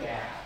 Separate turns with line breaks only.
theo